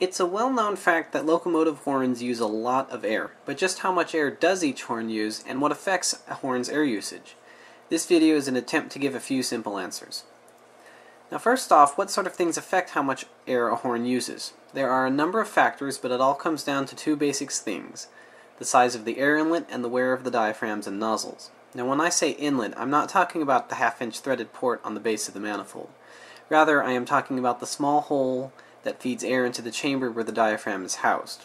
It's a well-known fact that locomotive horns use a lot of air, but just how much air does each horn use and what affects a horn's air usage? This video is an attempt to give a few simple answers. Now first off, what sort of things affect how much air a horn uses? There are a number of factors, but it all comes down to two basic things. The size of the air inlet and the wear of the diaphragms and nozzles. Now when I say inlet, I'm not talking about the half-inch threaded port on the base of the manifold. Rather, I am talking about the small hole that feeds air into the chamber where the diaphragm is housed.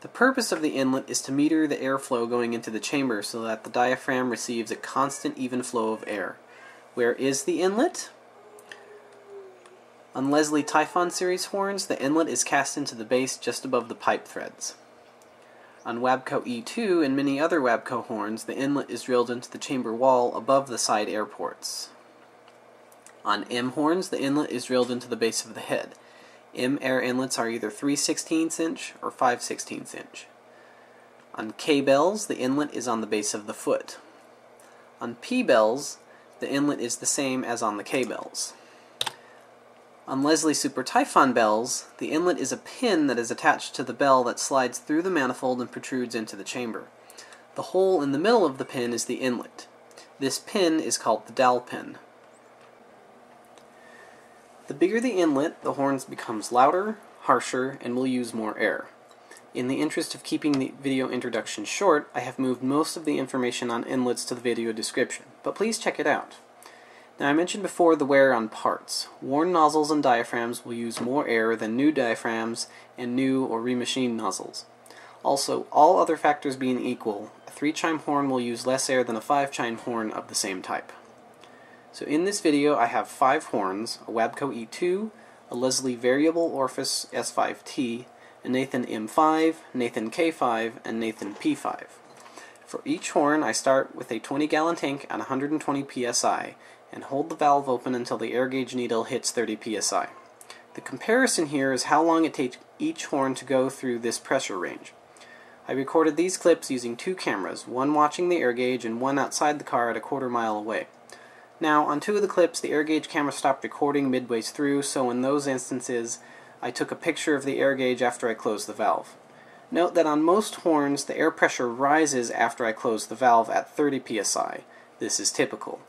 The purpose of the inlet is to meter the airflow going into the chamber so that the diaphragm receives a constant even flow of air. Where is the inlet? On Leslie Tyfon series horns, the inlet is cast into the base just above the pipe threads. On Wabco E2 and many other Wabco horns, the inlet is drilled into the chamber wall above the side air ports. On M horns, the inlet is drilled into the base of the head. M air inlets are either 3 16 inch or 5 16 inch. On K bells, the inlet is on the base of the foot. On P bells, the inlet is the same as on the K bells. On Leslie Supertyfon bells, the inlet is a pin that is attached to the bell that slides through the manifold and protrudes into the chamber. The hole in the middle of the pin is the inlet. This pin is called the dowel pin. The bigger the inlet, the horns becomes louder, harsher, and will use more air. In the interest of keeping the video introduction short, I have moved most of the information on inlets to the video description, but please check it out. Now I mentioned before the wear on parts. Worn nozzles and diaphragms will use more air than new diaphragms and new or remachined nozzles. Also, all other factors being equal, a 3-chime horn will use less air than a 5-chime horn of the same type. So in this video I have five horns, a Wabco E2, a Leslie Variable Orifice S5T, a Nathan M5, Nathan K5, and Nathan P5. For each horn I start with a 20 gallon tank at 120 psi and hold the valve open until the air gauge needle hits 30 psi. The comparison here is how long it takes each horn to go through this pressure range. I recorded these clips using two cameras, one watching the air gauge and one outside the car at a quarter mile away. Now, on two of the clips, the air gauge camera stopped recording midway through, so in those instances, I took a picture of the air gauge after I closed the valve. Note that on most horns, the air pressure rises after I close the valve at 30 psi. This is typical.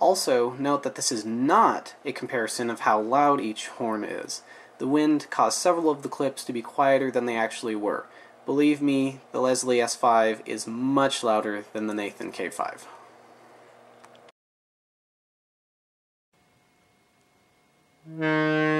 Also, note that this is not a comparison of how loud each horn is. The wind caused several of the clips to be quieter than they actually were. Believe me, the Leslie S5 is much louder than the Nathan K5. Thank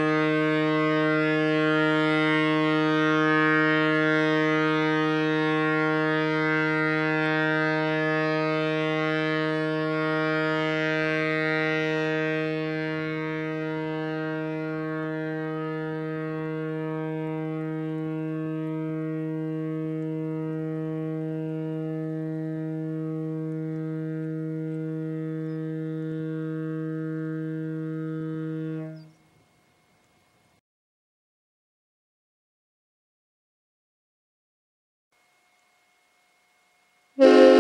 you.